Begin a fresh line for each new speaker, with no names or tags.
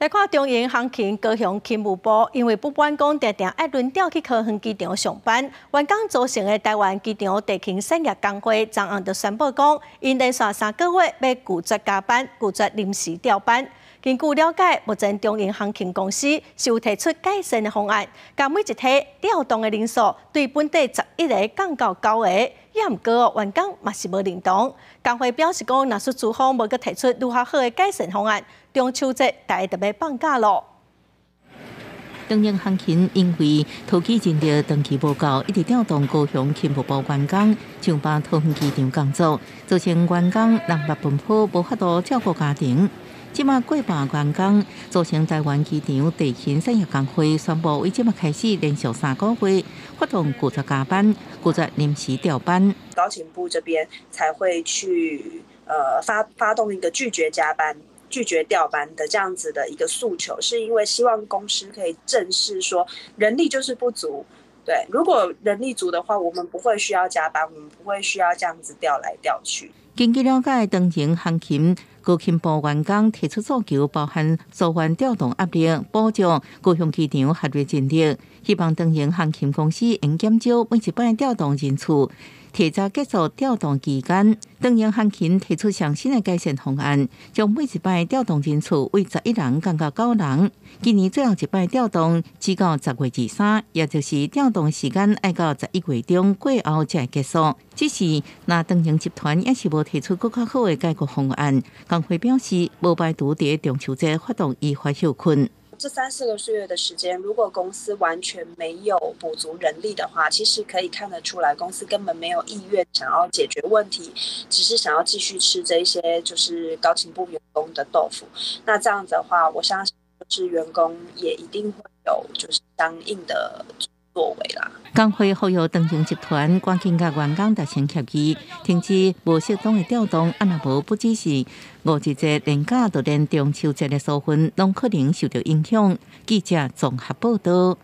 来看中银行勤高雄勤务部，因为不管讲定定爱轮调去高雄机场上班，员工组成的台湾机场地勤产业工会昨暗就宣布讲，因连续三个月要拒绝加班，拒绝临时调班。根据了解，目前中银行勤公司是有提出改善的方案，将每一天调动的人数对本地十一个降到九个，也毋过员工嘛是无认同。工会表示讲，若是主方无佮提出如何好的改善方案，中秋节大家就要放假咯。
中银航勤因为投机人力登记无够，一直调动高雄勤务部员工上班桃园机场工作，造成员工人力奔波，无法度照顾家庭。即马过半员工组成台湾机场地勤产业工会宣布，为即马开始连续三个月发动拒绝加班、拒绝临时调班。
高勤部这边才会去呃发发动一个拒绝加班、拒绝调班的这样子的一个诉求，是因为希望公司可以正视说人力就是不足。对，如果人力足的话，我们不会需要加班，我们不会需要这样子调来调去。
根据了解，当前航勤高勤部员工提出诉求，包含做完调动压力、保障高雄机场合约进力，希望当前航勤公司应减少每一班调动人数。提早结束调动期间，东营航勤提出上新的改善方案，将每一摆调动人数为十一人降到九人。今年最后一摆调动只到十月二三，也就是调动时间要到十一月中过后才结束。只是那东营集团也是无提出更较好的解决方案。工会表示，无排除伫中秋节发动依法休困。
这三四个岁月的时间，如果公司完全没有补足人力的话，其实可以看得出来，公司根本没有意愿想要解决问题，只是想要继续吃这些就是高勤部员工的豆腐。那这样子的话，我相信就是员工也一定会有就是相应的。作为啦，
工会后有登营集团关紧甲员工达成协议，停止无适当的调动，啊那无不只是五一节连假，就连中秋节的数分，拢可能受到影响。记者综合报道。